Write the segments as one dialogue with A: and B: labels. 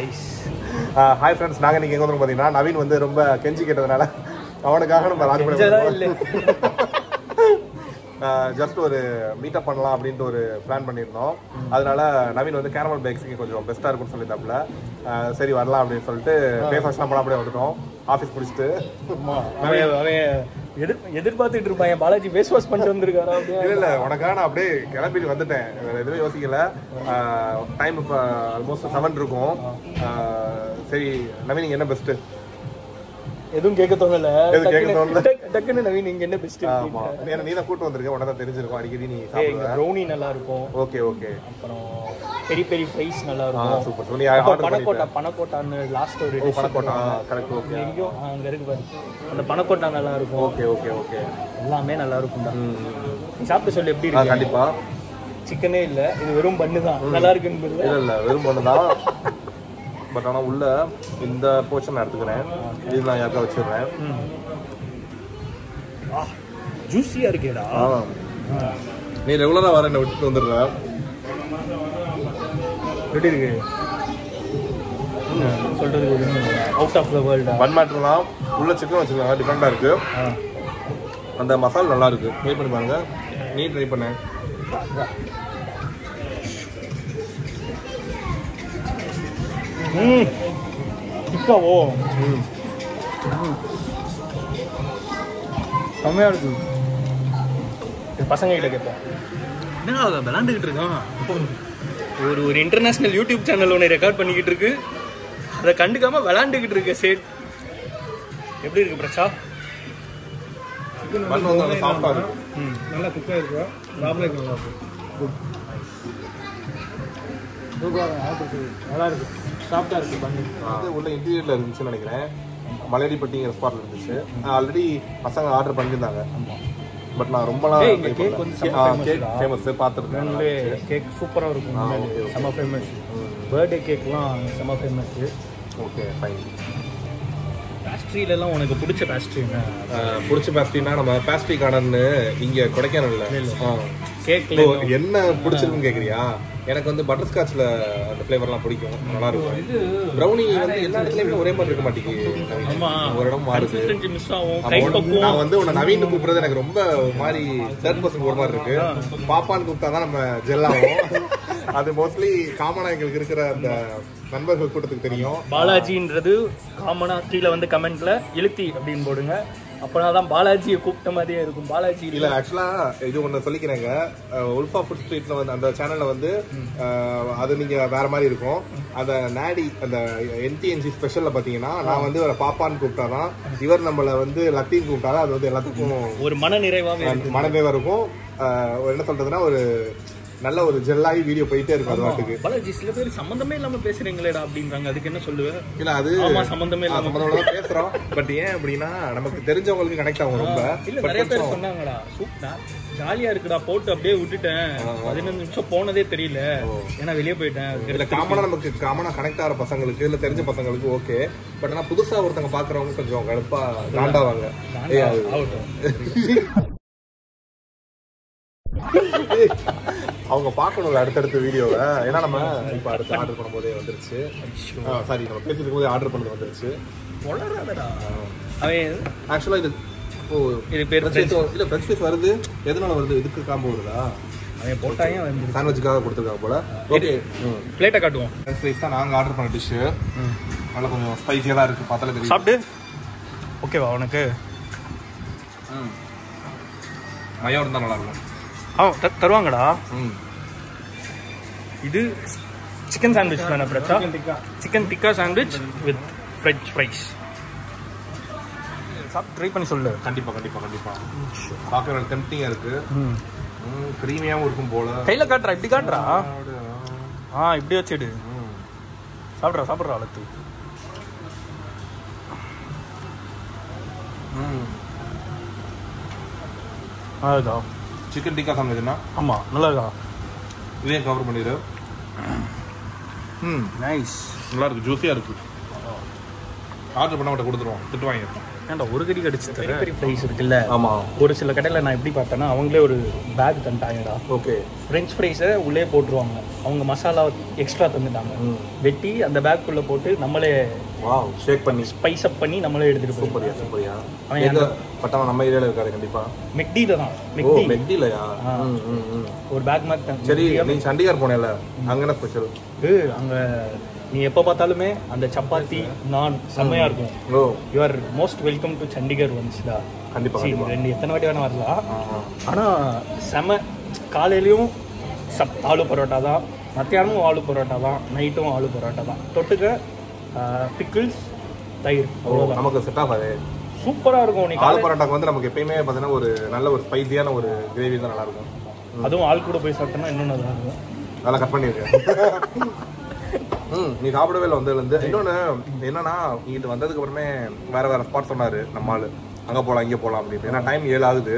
A: Nice
B: hi friends நாங்கள் இன்னைக்கு எங்கே வந்து பார்த்தீங்கன்னா நவீன் வந்து ரொம்ப கெஞ்சி கேட்டதுனால அவனுக்காக நம்ம
A: இல்ல.
B: ஜஸ்ட் ஒரு மீட்டப் பண்ணலாம் அப்படின்ட்டு ஒரு பிளான் பண்ணியிருந்தோம். அதனால நவீன் வந்து கேரமல் பைக்ஸ்க்கு கொஞ்சம் பெஸ்ட்டாக இருக்கும்னு சொல்லியிருந்தாப்புல. சரி வரலாம் அப்படின்னு சொல்லிட்டு ஃபேஸ் வாஷ்லாம் பண்ண அப்படியே வந்துட்டோம். ஆஃபீஸ்
A: எதிர் எதிர்பார்த்துட்டு இருப்பான் என் பாலாஜி ஃபேஸ் வாஷ் பண்ணிட்டு வந்திருக்காரா?
B: இல்லை இல்லை. உனக்காக நான் அப்படியே கிளம்பிட்டு வந்துட்டேன். வேற எதுவும் யோசிக்கல. டைம் இப்போ ஆல்மோஸ்ட் செவன் இருக்கும். சரி நவீன் நீங்க என்ன பெஸ்ட்டு
A: எதுவும் கேட்க தோணல. டக்குன்னு- நவீன் இங்க என்ன பெஸ்ட்
B: ஆமா. நீ தான் கூட்டு வந்திருக்க. உனக்கு தான் தெரிஞ்சிருக்கும். அடிக்கடி நீ
A: ப்ரௌனி நல்லா இருக்கும்.
B: Okay okay.
A: அப்புறம் பெரிய பெரிய ஃப்ரைஸ் நல்லா இருக்கும்.
B: சூப்பர்
A: பனக்கோட்டா பனக்கோட்டான்னு லாஸ்ட் ஒரு dish
B: panna cotta. Correct okay
A: எங்கேயும் அங்க இருக்கு பாரு. அந்த பனக்கோட்டா நல்லா இருக்கும்.
B: ஓகே ஓகே ஓகே
A: எல்லாமே நல்லா இருக்கும்டா நீ சாப்பிட்டு சொல்லு எப்படி இருக்கு?
B: கண்டிப்பா.
A: சிக்கனே இல்ல இது வெறும் பண்ணு தான். நல்லா இருக்குன்னு
B: இல்ல இல்ல வெறும் ஒன்று தான். பட் ஆனால் உள்ள இந்த போர்ஷன் நான் எடுத்துக்கிறேன். இது நான் யாருக்கா வச்சிடுறேன்.
A: ஜூஸியா இருக்கேடா.
B: நீ ரெகுலராக வர என்னை விட்டுட்டு வந்துடுற.
A: எப்படி இருக்கு சொல்றது அவுட் ஆஃப் த வேர்ல்டா
B: பன் மேட்டர்லாம் உள்ள சிக்கன் வச்சிருக்காங்க டிஃப்ரெண்டாக இருக்கு. அந்த மசாலா நல்லா இருக்கு. ட்ரை பண்ணி பாருங்க. நீ ட்ரை பண்ண.
A: ம். டிக்காவோ
B: ம்.
A: செம்மையா இருக்கு. இது பசங்க கிட்ட கேட்போம். என்னடா அவன் விளாண்டுக்கிட்டு இருக்கான் ஒரு ஒரு இன்டர்நேஷனல் யூடியூப் சேனல் ஒன்று ரெக்கார்ட் பண்ணிக்கிட்டு இருக்கு. அதை கண்டுக்காம விளாண்டுக்கிட்டு இருக்கு சேட். எப்படி இருக்கு பிரச்சா?
B: நல்லா
C: குக்காக இருக்கா. சாப்பிட நல்லா இருக்கும் நல்லா இருக்கு. சாஃப்டாக இருக்கு பண்ணி.
B: உள்ள இன்டீரியர்ல இருந்துச்சுன்னு நினைக்கிறேன். மலையடிப்பட்டிங்கிற ஸ்பாட்ல இருந்துச்சு. ஆல்ரெடி பசங்க ஆர்டர் பண்ணியிருந்தாங்க. பட் நான்
A: வந்து செம்ம famous
B: கேக்
A: டா.
B: ஃபேமஸ் பார்த்துருக்கேன்.
A: கேக் சூப்பராக இருக்கும். செம்ம ஃபேமஸ் பர்த்டே கேக்லாம் செம்ம ஃபேமஸ்
B: ஓகே ஃபைன்
A: பேஸ்ட்ரியிலலாம் உனக்கு பிடிச்ச பேஸ்ட்ரி
B: பிடிச்ச பேஸ்ட்ரினா நம்ம பேஸ்ட்ரி கார்டன்னு இங்க கொடைக்கானல்ல. என்ன பிடிச்சிருக்குன்னு கேக்குறியா? எனக்கு வந்து பட்டர் ஸ்காட்ச்ல அந்த ஃபிளேவர்லாம் பிடிக்கும். நல்லா இருக்கும். ப்ரௌனி வந்து எல்லா இடத்துலயுமே ஒரே மாதிரி இருக்க மாட்டேங்குது. ஒரு இடம் மாறுது. நான் வந்து உன்னை நவீன் கூப்பிடுறது எனக்கு ரொம்ப மாதிரி தேர்ட் பர்சன் ஒரு மாதிரி இருக்கு. பாப்பான்னு கூப்பிட்டா தான் நம்ம ஜெல்லாகும் அது மோஸ்ட்லி காமனா எங்களுக்கு இருக்கிற அந்த நண்பர்கள் கூட்டத்துக்கு தெரியும்.
A: பாலாஜின்றது காமனா கீழே வந்து கமெண்ட்ல இழுத்தி அப்படின்னு போடுங்க. அப்பனா தான் பாலாஜியை கூப்பிட்ட மாதிரியே இருக்கும். பாலாஜி
B: இல்ல ஆக்சுவலா இது ஒண்ணு சொல்லிக்கிறேங்க. உல்ஃபா ஃபுட் ஸ்ட்ரீட்ல வந்து அந்த சேனல்ல வந்து அது நீங்க வேற மாதிரி இருக்கும். அந்த நாடி அந்த என்டிஎன்சி ஸ்பெஷல்ல பாத்தீங்கன்னா நான் வந்து ஒரு பாப்பான்னு கூப்பிட்டாதான் இவர் நம்மள வந்து லத்தின்னு கூப்பிட்டாதான் அது வந்து எல்லாத்துக்கும்
A: ஒரு மன நிறைவாவே
B: மனதேவா இருக்கும். அஹ், ஒரு என்ன சொல்றதுன்னா ஒரு நல்ல ஒரு ஜெல்லாகி வீடியோ போயிட்டே இருக்கும் அது வாட்டுக்கு
A: பாலாஜி சில பேர் சம்பந்தமே இல்லாம பேசுறீங்களேடா அப்படின்றாங்க. அதுக்கு என்ன சொல்லுவேன்
B: இல்ல அது
A: ஆமா சம்பந்தமே இல்லாம
B: சம்பந்தமா தான் பேசுறோம். பட் ஏன் அப்படின்னா நமக்கு தெரிஞ்சவங்களுக்கு கனெக்ட் ஆகும் ரொம்ப.
A: இல்ல நிறைய பேர் சொன்னாங்கடா. சூப்பரா ஜாலியா இருக்குடா போட்டு அப்படியே விட்டுட்டேன். பதினஞ்சு நிமிஷம் போனதே தெரியல. ஏன்னா வெளியே போயிட்டேன்.
B: இதுல காமனா நமக்கு காமனா கனெக்ட் ஆகிற பசங்களுக்கு இல்ல தெரிஞ்ச பசங்களுக்கு ஓகே பட் ஆனா புதுசா ஒருத்தங்க பாக்குறவங்க கொஞ்சம் கடுப்பா காண்டாவாங்க
A: ஆகட்டும்.
B: அவங்க பார்க்கணும்ல அடுத்தடுத்த வீடியோவை. ஏன்னா நம்ம இப்ப அடுத்து ஆர்டர் பண்ணும்போதே வந்துருச்சு. சாரி நம்ம பேசிட்டு இருக்கும்போது ஆர்டர் பண்ணது வந்துருச்சு.
A: வளராதடா அவன்
B: ஆக்சுவலா இது ஓ
A: இது பேர்
B: இல்ல ஃப்ரெஞ்ச் ஃப்ரைஸ் வருது. எதனால வருது? இதுக்கு காம்போ வருதா?
A: அவன் போட்டாயும் வந்து.
B: சாண்ட்விச்சுக்காக கொடுத்துருக்காங்க போல. ஓகே
A: பிளேட்டை காட்டுவோம்.
B: ஃப்ரெஞ்ச் ஃப்ரைஸ் தான் நாங்க ஆர்டர் பண்ண டிஷ் நல்லா கொஞ்சம் ஸ்பைசியா தான் இருக்கு. பார்த்தாலே தெரியும்
A: சாப்பிட்டு ஓகேவா உனக்கு?
B: ம். மயம் இருந்தா நல்லா
A: த- தருவாங்கடா.
B: ம்.
A: இது சிக்கன் சாண்ட்விச் தானே பிரச்சா? Chicken tikka sandwich with French fries சாப்பிட்டு ட்ரை பண்ணி சொல்லு.
B: கண்டிப்பா கண்டிப்பா கண்டிப்பா. பார்க்க டெம்டிங்கா இருக்கு.
A: ம்.
B: க்ரீமியாவும் இருக்கும் போல.
A: கையில் காட்டுறா இப்படி காட்டுறா? ஆ இப்படி வச்சுடு.
B: ம்.
A: சாப்பிட்றா சாப்பிட்றா அழுத்து.
B: ம். சிக்கன் டிக்கா சாண்ட்விச்னா
A: ஆமாம் நல்லா இருக்கா
B: இதையும் கவர் பண்ணிடு. ம்
A: நைஸ்
B: நல்லா இருக்கு ஜூஸியா இருக்கு. ஆர்டர் பண்ண மட்டும் கொடுத்துருவோம். திட்டுவாங்க
A: ஏன்டா ஒரு கடி கடிச்சு பெரிய பெரிய ஃப்ரைஸ் இருக்குல்ல?
B: ஆமாம்
A: ஒரு சில கடையில் நான் எப்படி பார்த்தேன்னா அவங்களே ஒரு பேக் தந்துட்டாங்கடா.
B: ஓகே
A: ஃப்ரெஞ்ச் ஃப்ரைஸை உள்ளே போட்டுருவாங்க. அவங்க மசாலா எக்ஸ்ட்ரா தந்துட்டாங்க. வெட்டி அந்த பேக்குள்ளே போட்டு நம்மளே
B: வாவ் ஷேக் பண்ணி.
A: ஸ்பைஸ் அப் பண்ணி நம்மளே எடுத்துகிட்டு போய்
B: சூப்பரியா சூப்பரியா.
A: அவன்
B: எங்க பட்டாம நம்ம ஏரியால இருக்காரு கண்டிப்பா.
A: மெக்டில தான். மெக்டி.
B: மெக்டிலயா.
A: ஒரு பேக் தான்
B: சரி நீ சண்டிகார் போனேல. அங்க என்ன ஸ்பெஷல்
A: அங்க நீ எப்போ பார்த்தாலுமே அந்த சப்பாத்தி நான் செம்மையா இருக்கும்.
B: ஓ.
A: You are most welcome to Chandigarh வந்துச்சுடா
B: கண்டிப்பா
A: சரி
B: கண்டிப்பா.
A: ரெண்டு எத்தனை வாட்டி வேணா வரலாம்.
B: ஆ, ஆ.
A: ஆனா செம காலையிலயும் சப் ஆலு பரோட்டா தான். மத்தியானமும் ஆலு பரோட்டா தான். நைட்டும் ஆலு பரோட்டா தான். தொட்டுக்க பிக்கிள்ஸ் தயிர்.
B: நமக்கு செட் ஆகாது.
A: சூப்பரா இருக்கும் நீ
B: ஆலு பரோட்டாக்கு வந்து நமக்கு எப்பயுமே பார்த்தீங்கன்னா ஒரு நல்ல ஒரு ஸ்பைசியான ஒரு கிரேவி தான் நல்லா இருக்கும்
A: அதுவும் ஆள் கூட போய் சாப்பிட்டோம்னா இன்னும் நல்லா
B: கட் பண்ணியிருக்கேன் நீ சாப்பிடவே இல்லை வந்ததுலேருந்து. இன்னொன்று என்னன்னா இது வந்ததுக்கு அப்புறமே வேற வேற ஸ்பாட் சொன்னாரு நம்ம ஆளு அங்கே போகலாம் இங்கே போகலாம் அப்படின்னு. ஏன்னா டைம் ஏழு ஆகுது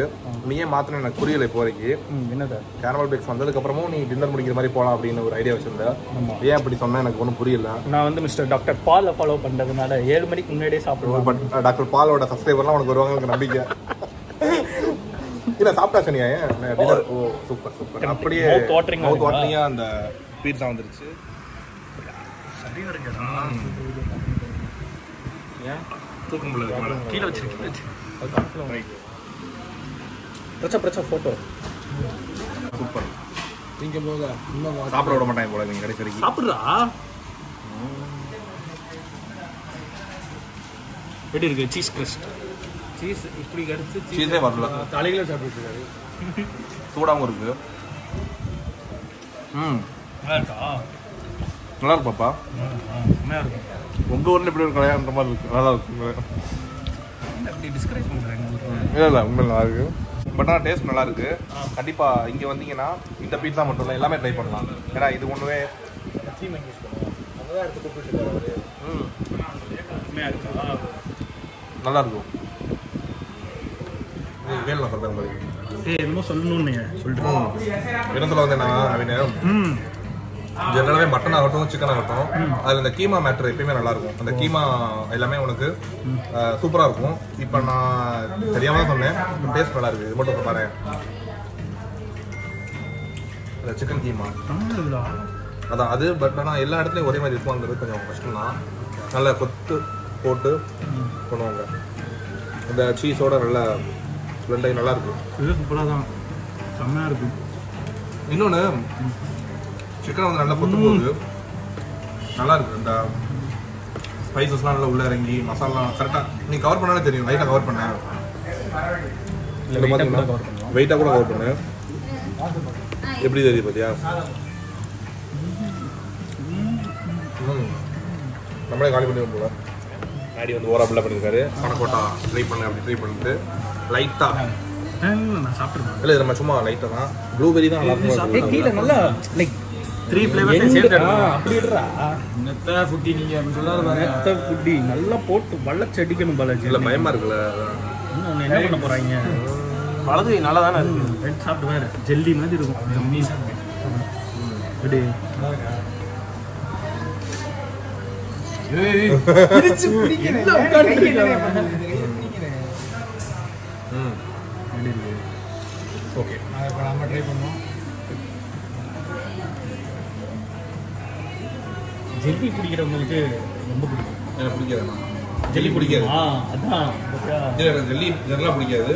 B: நீ ஏன் மாத்திரம் எனக்கு புரியல இப்போ வரைக்கும்
A: என்னது
B: கேரமல் பிரேக்ஸ் வந்ததுக்கு அப்புறமும் நீ டின்னர் முடிக்கிற மாதிரி போகலாம் அப்படின்னு ஒரு ஐடியா வச்சிருந்த.
A: ஆமா.
B: ஏன் அப்படி சொன்னா? எனக்கு ஒன்றும் புரியல.
A: நான் வந்து மிஸ்டர் டாக்டர் பாலை ஃபாலோ பண்றதுனால ஏழு மணிக்கு முன்னாடியே சாப்பிடுவேன்
B: பட் டாக்டர் பாலோட சப்ஸ்கிரைபர்லாம் உனக்கு வருவாங்க எனக்கு நம்பிக்கை. இல்ல சாப்பிட்டாச்சு நீ ஏன்? டின்னர் ஓ சூப்பர் சூப்பர் அப்படியே அந்த பீட்சா வந்துருச்சு. ஏன்? தூக்க முடியல
A: கீழே வச்சிரு கீழே வச்சிரு பிரச்சா பிரச்சா ஃபோட்டோ
B: சூப்பர்.
C: நீங்க போக இன்னும்
B: சாப்பிட விட மாட்டாங்க போல நீங்க கடைசி வரைக்கும்.
A: சாப்பிட்றா? எப்படி இருக்கு? சீஸ் கிரஸ்ட்
C: சீஸ் இப்படி கடிச்சு சீஸ்
B: வரல.
C: தலையில சாப்பிட்டு இருக்காரு.
B: சூடாகவும் இருக்கு. ம்.
A: இருக்கா?
B: நல்லா இருக்கு பாப்பா
A: செம்மையா இருக்கும்
B: உங்க ஊர்ல இப்படி ஒரு கல்யாணம் மாதிரி இருக்கு. நல்லா இருக்கு இல்லை இல்லை உண்மையில நல்லா இருக்கு பட் ஆனால் டேஸ்ட் நல்லா இருக்கு கண்டிப்பா இங்க வந்தீங்கன்னா இந்த பீட்சா மட்டும் இல்லை எல்லாமே ட்ரை பண்ணலாம். ஏன்னா இது
A: இருக்கா
B: நல்லா இருக்கும் வேலை சொல்றேன்
A: என்னமோ சொல்லணும்னு சொல்லிட்டு
B: என்ன சொல்ல வந்தேன்னா அப்படின்னு
A: ம்.
B: ஜெனரலாகவே மட்டன் ஆகட்டும் சிக்கன் ஆகட்டும் அதில் இந்த கீமா மேட்ரு எப்பயுமே நல்லா இருக்கும் அந்த கீமா எல்லாமே உனக்கு சூப்பராக இருக்கும். இப்போ நான் தெரியாம தான் சொன்னேன் டேஸ்ட் நல்லா இருக்கு இது மட்டும் பாரு சிக்கன் கீமா. அதான் அது பட் ஆனால் எல்லா இடத்துலையும் ஒரே மாதிரி இருக்குமாங்கிறது கொஞ்சம். கஷ்டம் தான் நல்ல கொத்து போட்டு பண்ணுவாங்க. இந்த சீஸோட நல்ல ஆகி நல்லா இருக்கும்
A: இது சூப்பராக தான் செம்மையா இருக்கும்
B: இன்னொன்று சிக்கன் வந்து நல்லா கொத்தும் போது நல்லா இருக்கு. இந்த ஸ்பைசஸ்லாம் நல்லா உள்ள இறங்கி மசாலாலாம் கரெக்டாக நீ கவர் பண்ணாலே தெரியும். லைட்டாக கவர்
A: இல்லை வெயிட்டாக கூட கவர் பண்ணுவோம்
B: வெயிட்டாக கூட கவர் பண்ணேன் எப்படி தெரியுது பார்த்தியா ம். நம்மளே காலி பண்ணி போல. மேடி வந்து ஓரா பிள்ளை பண்ணியிருக்காரு பனக்கோட்டா ட்ரை பண்ண அப்படி ட்ரை பண்ணிட்டு. லைட்டாக இல்லை இது நம்ம சும்மா லைட்டாக தான். ப்ளூபெரி தான் நல்லா இருக்கும்
A: கீழே நல்லா லைக் த்ரீ ஃப்ளேவர்ஸ் சேர்த்து
C: அப்படி இருடா நெத்த ஃபுட்டி நீங்க அப்படி சொல்லாத பாருங்க.
A: மெத்த புட்டி நல்லா போட்டு வள்ளச்சடிக்கணும் பாலாஜி.
B: இல்லை பயமாக இருக்குல்ல.
A: இன்னும் என்ன பண்ண போறாங்க?
C: வலது நல்லா தானே இருக்கு
A: ரெட் சாப்பிட்டு வேறு ஜெல்லி மாதிரி இருக்கும். மீன் எப்படி
B: ம். ஓகே.
C: இப்போ நம்ம ட்ரை பண்ணுவோம்.
A: ஜெல்லி பிடிக்கிறவங்களுக்கு ரொம்ப பிடிக்கும்.
B: எனக்கு பிடிக்காதுண்ணா ஜெல்லி பிடிக்காது.
A: ஆ அதான்?
B: இல்லை எனக்கு ஜெல்லி ஜெல்லாம் பிடிக்காது.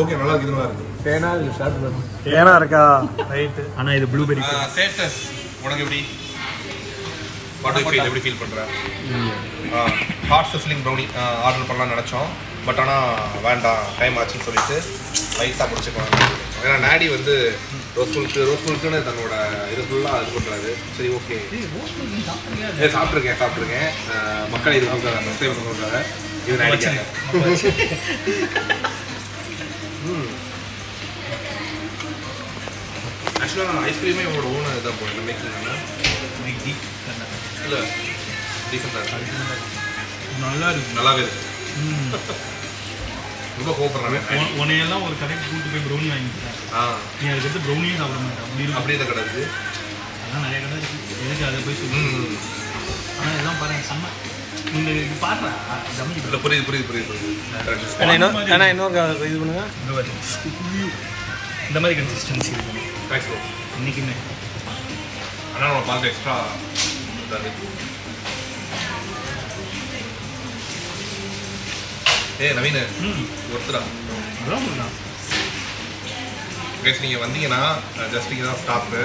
B: ஓகே நல்லா இருக்கு நல்லா இருக்கு.
C: தேனா இது ஸ்டார்ட் பண்ணுவோம்
A: ஏனா இருக்கா? ரைட்டு ஆனா இது ப்ளூபெரி
B: சேட்டஸ் உனக்கு எப்படி? வாட் ஃபீல் எப்படி ஃபீல் பண்ணுற ஹாட் சிஸ்லிங் ப்ரௌனி ஆர்டர் பண்ணலாம்னு நினச்சோம். பட் ஆனால் வேண்டாம். டைம் ஆச்சுன்னு சொல்லிட்டு லைட்டாக முடிச்சுக்கலாம் ஏன்னா நாடி வந்து ரோஸ் மில்க்கு ரோஸ் மில்க்குன்னு தன்னோட இது ஃபுல்லாக இது பண்ணுறாரு சரி ஓகே ஏ சாப்பிட்ருக்கேன் சாப்பிட்ருக்கேன் மக்கள் இது கொடுக்குறாங்க சப்ஸ்கிரைபர் கொடுக்குறாங்க இது நாடிக்காங்க ம். ஆக்சுவலாக நான் ஐஸ்கிரீமே இவங்களோட ஓன் இதாக போனேன் மேக்கிங் இல்லை இருக்கு.
A: நல்லா இருக்கு.
B: நல்லாவே இருக்கு. ரொம்ப கோபப்படுறாங்க
A: உன- உன்னையெல்லாம் ஒரு கடைக்கு கூட்டு போய் ப்ரௌனி வாங்கிட்டேன்
B: ஆ.
A: நீ அதுக்கடுத்து ப்ரௌனியும் சாப்பிட மாட்டேன். அப்படி
B: அப்படியே தான் கிடக்கு
A: அதான் நிறைய கடை இருக்கு. எதுக்கு அதை போய் சொல்லி ஆனால் இதெல்லாம் பாருங்க செம்ம. இந்த இது பாடுறா ஜம்மி
B: இல்ல புரியுது புரியுது புரியுது புரியுது.
A: இன்னொரு இன்னொரு இது பண்ணுங்க. இந்த மாதிரி இந்த மாதிரி கன்சிஸ்டன்சி இருக்கணும்
B: தேங்க்ஸ் ப்ரோ
A: இன்னைக்குமே.
B: ஆனால் நம்ம பார்க்க எக்ஸ்ட்ரா ஏ நவீன.
A: ம்.
B: ஒருத்தரா. கைஸ் நீங்கள் வந்தீங்கன்னா ஜஸ்ட் இங்கே தான் ஸ்டாப்பு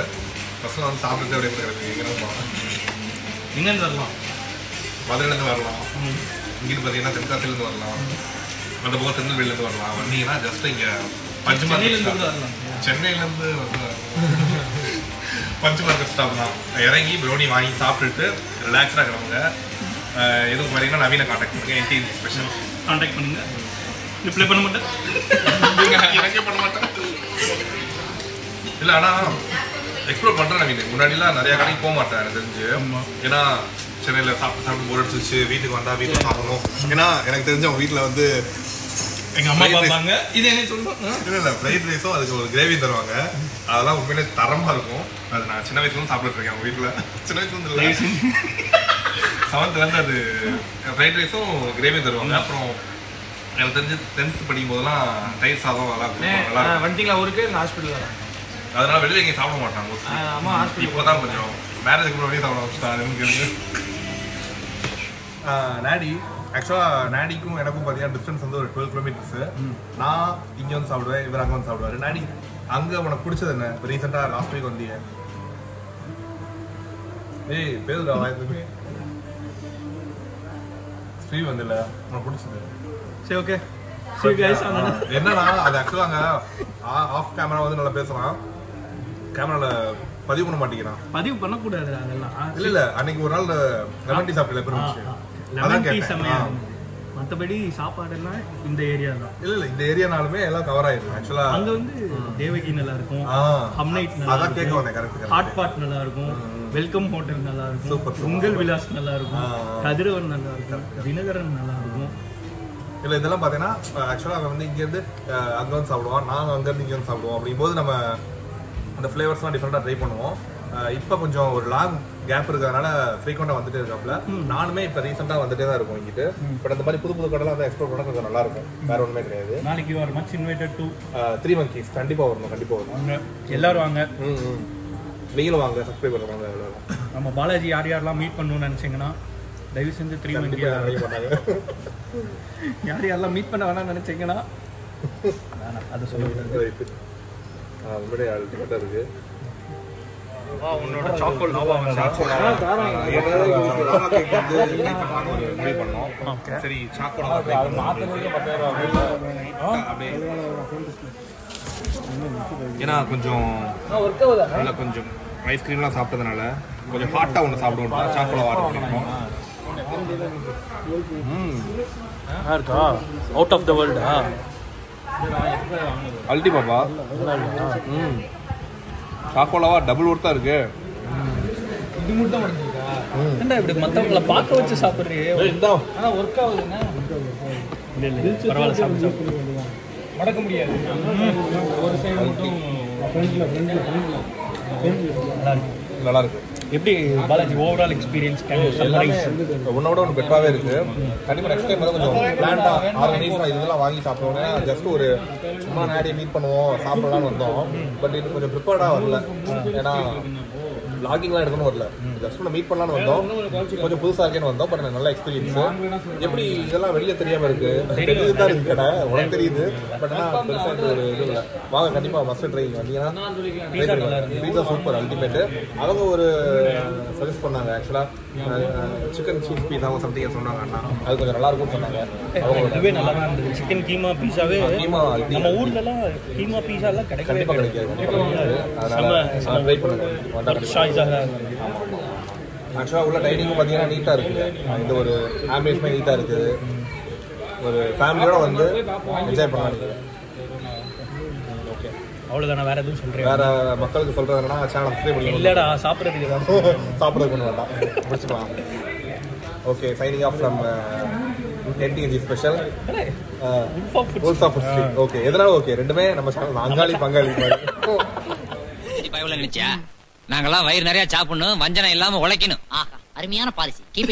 B: ஃபஸ்ட்டு வந்து சாப்பிட்டு அப்படியே எங்கே
A: எங்கேருந்து வரலாம்.
B: மதுரையிலேருந்து வரலாம். இங்கிட்டு பார்த்தீங்கன்னா தென்காசிலேருந்து வரலாம். அந்த பக்கம் திருநெல்வேலியிலேருந்து வரலாம். வந்தீங்கன்னா ஜஸ்ட் இங்கே பஞ்சு
A: சென்னையிலேருந்து கூட
B: மார்க்கெட்
A: வரலாம்
B: சென்னையிலேருந்து வந்து பஞ்சு மார்க்கெட் ஸ்டாப் தான். இறங்கி ப்ரௌனி வாங்கி சாப்பிட்டுட்டு ரிலாக்ஸாக கிளம்புங்க. அஹ் எதுக்கு பார்த்தீங்கன்னா நவீன காண்டாக்ட் பண்ணுங்க. என்டி ஸ்பெஷல்
A: காண்டாக்ட் பண்ணுங்க. ரிப்ளை பண்ண மாட்டேன்
B: எனக்கே பண்ண மாட்டேன் இல்லை ஆனால் எக்ஸ்ப்ளோர் பண்ணுறேன் நவீன். முன்னாடிலாம் நிறைய கடைக்கு போக மாட்டேன் எனக்கு தெரிஞ்சு. ஏன்னா சென்னையில் சாப்பிட்டு சாப்பிட்டு போர் அடிச்சிச்சு வீட்டுக்கு வந்தால் வீட்டில் சாப்பிடணும். ஏன்னா எனக்கு தெரிஞ்ச அவங்க வீட்டில் வந்து
A: எங்க அம்மா. பார்ப்பாங்க. இது என்ன சொல்றோம்
B: இல்லை இல்லை ஃப்ரைட் ரைஸும் அதுக்கு ஒரு கிரேவி தருவாங்க. அதெல்லாம் உண்மையிலே தரமாக இருக்கும். அது நான் சின்ன வயசுல சாப்பிட்டுட்டு இருக்கேன் அவங்க வீட்டில். சின்ன வயசுல இல்லை செவன்த்லேருந்து அது ஃப்ரைட் ரைஸும் கிரேவி தருவாங்க. அப்புறம் எனக்கு தெரிஞ்சு டென்த் படிக்கும் போதெல்லாம் தயிர் சாதம் நல்லா இருக்கும். நல்லா
C: வந்துட்டீங்களா ஊருக்கு? இந்த ஹாஸ்பிட்டல்
B: அதனால வெளியில எங்கேயும் சாப்பிட மாட்டாங்க.
C: அம்மா ஹாஸ்பிட்டல்
B: இப்போதான் கொஞ்சம் மேரேஜுக்கு முன்னாடியே சாப்பிட வச்சுட்டாங்க எனக்கு நாடி ஆக்சுவலாக நாடிக்கும் எனக்கும் பார்த்தீங்கன்னா டிஸ்டன்ஸ் வந்து ஒரு டுவெல் கிலோமீட்டர்ஸ் நான் இங்கே வந்து சாப்பிடுவேன் இவர் அங்கே வந்து சாப்பிடுவாரு. நாடி அங்கே உனக்கு பிடிச்சது என்ன? இப்போ ரீசெண்டாக லாஸ்ட் வீக் வந்தீங்க ஏய் பேருடா வாய்ப்பு ஸ்ரீ வந்துல உனக்கு பிடிச்சது.
A: சரி ஓகே சரி அண்ணா.
B: என்னன்னா அது ஆக்சுவலாக ஆஃப் கேமரா வந்து நல்லா பேசுறான். கேமரால பதிவு பண்ண மாட்டேங்கிறான்.
A: பதிவு பண்ணக்கூடாது அதெல்லாம்.
B: இல்ல இல்ல அன்னைக்கு ஒரு நாள் லெமன் டீ சாப்பிடல எப்படி இருந்துச்சு அதான் கேட்டேன்.
A: மத்தபடி சாப்பாடுலாம் இந்த ஏரியா தான்.
B: இல்ல இல்ல இந்த ஏரியானாலுமே எல்லாம் கவர் ஆயிருக்கு ஆக்சுவலா
A: அங்க வந்து தேவகி நல்லா இருக்கும் ஹம் நைட் நல்லா இருக்கும் ஹாட் பாட் நல்லா இருக்கும் வெல்கம் ஹோட்டல் நல்லா இருக்கும். உங்கள் விலாஸ் நல்லா இருக்கும். கதிரவன் நல்லா இருக்கும் தினகரன் நல்லா இருக்கும்
B: இல்ல இதெல்லாம் பாத்தீங்கன்னா ஆக்சுவலா அவன் வந்து இங்க இருந்து அஹ், அங்க வந்து சாப்பிடுவான். நாங்க அங்க இருந்து இங்க வந்து சாப்பிடுவோம். அப்படிங்கும்போது நம்ம அந்த ஃபிளேவர்ஸ்லாம் டிஃப்ரெண்டா ட்ரை பண்ணுவோம். இப்ப கொஞ்சம் ஒரு லாங் கேப் இருக்கிறதுனால ஃப்ரீக்வெண்டா வந்துட்டே இருக்காப்ல நானுமே இப்ப ரீசெண்டா வந்துட்டே தான் இருக்கும் இங்கிட்டு. பட் அந்த மாதிரி புது புது கடைலாம் வந்து எக்ஸ்ப்ளோர் பண்ணா கொஞ்சம் நல்லா இருக்கும். வேற ஒண்ணுமே கிடையாது.
A: நாளைக்கு are much invited to
B: Three Monkeys கண்டிப்பா வரணும் கண்டிப்பா வரணும்.
A: எல்லாரும் வாங்க.
B: நீங்களும் வாங்க சப்ஸ்கிரைப் பண்ணுவாங்க
A: நம்ம பாலாஜி யார் யாரெல்லாம் மீட் பண்ணணும்னு நினைச்சீங்கன்னா தயவு செஞ்சு த்ரீ மங்கி யார் யாரெல்லாம் மீட் பண்ண வேணாம்னு நினைச்சீங்கன்னா அதை சொல்ல
B: ரைட்டு உண்மையிலே அல்டிமேட்டாக இருக்கு.
A: உன்னோட சாக்கோல் லாவா
B: முடிவு பண்ணோம் சரி சாக்கோட ட்ரை அப்படியே. ஏன்னா கொஞ்சம் நல்லா கொஞ்சம் ஐஸ்கிரீம்லாம் சாப்பிட்டதுனால கொஞ்சம் ஹாட்டாக ஒன்று சாப்பிடுவோம் சாக்கோல ஆர்டர் பண்ணிருக்கோம்
A: இருக்கா? அவுட் ஆஃப் த வேர்ல்டா
B: அல்டி பாப்பா. ம். சாக்கோலாவா டபுள் ஒர்த்தா இருக்கு.
A: ஏன்டா இப்படி மத்தவங்கள பார்க்க வச்சு சாப்பிடுறியே?
C: ஆனா ஒர்க் ஆகுதுங்க.
A: இல்ல இல்ல. பரவாயில்ல சாப்பிடு சாப்பிடு.
C: மடக்க முடியாது. ஒரு சைடு மட்டும் ஃப்ரண்ட்ல ஃப்ரண்ட்ல ஃப்ரண்ட்ல
A: நல்லா இருக்கு.
B: நல்லா இருக்கு
A: எப்படி பாலாஜி ஓவரால் எக்ஸ்பீரியன்ஸ்
B: உன்னோட ஒன்று பெட்டராகவே இருக்கு. கண்டிப்பாக நெக்ஸ்ட் டைம் வந்து கொஞ்சம் பிளான்டா ஆர்கனைஸ்டாக இதெல்லாம் வாங்கி சாப்பிடுவோம் ஜஸ்ட் ஒரு சும்மா நாடியை மீட் பண்ணுவோம் சாப்பிடலாம்னு வந்தோம். பட் இது கொஞ்சம் ப்ரிப்பேர்டாக வரல. ஏன்னா லாகிங்லாம் எடுக்கணும் வரல. ஜஸ்ட் நம்ம மீட் பண்ணலாம்னு வந்தோம். கொஞ்சம் புதுசாக இருக்கேன்னு வந்தோம் பட் நல்ல எக்ஸ்பீரியன்ஸ் எப்படி இதெல்லாம் வெளியே தெரியாம இருக்கு? தெரியுது தான் இருக்கு கடை. உனக்கு தெரியுது. பட் ஆனால் பெருசாக ஒரு இது இல்லை. வாங்க கண்டிப்பாக மஸ்ட் ட்ரை வந்தீங்கன்னா பீஸா சூப்பர் அல்டிமேட் அவங்க ஒரு சஜஸ்ட் பண்ணாங்க ஆக்சுவலாக சிக்கன் சீஸ் பீஸா சம்திங் சொன்னாங்க அண்ணா. அது கொஞ்சம் நல்லா இருக்கும்னு சொன்னாங்க. அவங்க
A: நல்லா இருந்தது. சிக்கன் கீமா பீஸாவே
B: கீமா.
A: நம்ம ஊர்லலாம் கீமா பீஸா எல்லாம் கிடைக்கவே
B: கிடைக்காது. அதனால ட்ரை பண்ணுங்க.
A: சாய்ஸாக
B: ஆக்சுவலாக உள்ள டைனிங்கும் பார்த்தீங்கன்னா நீட்டாக இருக்குது. இந்த ஒரு ஆம்பியன்ஸுமே நீட்டாக இருக்குது. ஒரு ஃபேமிலியோட வந்து என்ஜாய் பண்ணலாம் ஓகே
A: அவ்வளோதானே வேற எதுவும் சொல்றேன்
B: வேற மக்களுக்கு சொல்றது என்னன்னா சேனல் சப்ஸ்கிரைப் பண்ணி
A: இல்லடா சாப்பிட்றதுக்கு தான்.
B: சாப்பிட்றது பண்ண வேண்டாம். முடிச்சுக்கலாம். Okay signing off from NTNG special okay எதனால ஓகே ரெண்டுமே நம்ம சேனல் பங்காளி
D: நினைச்சியா நாங்கெல்லாம் வயிறு நிறைய சாப்பிடணும் வஞ்சனம் இல்லாம உழைக்கணும்.
E: ஆஹா அருமையான பாலிசி கீப்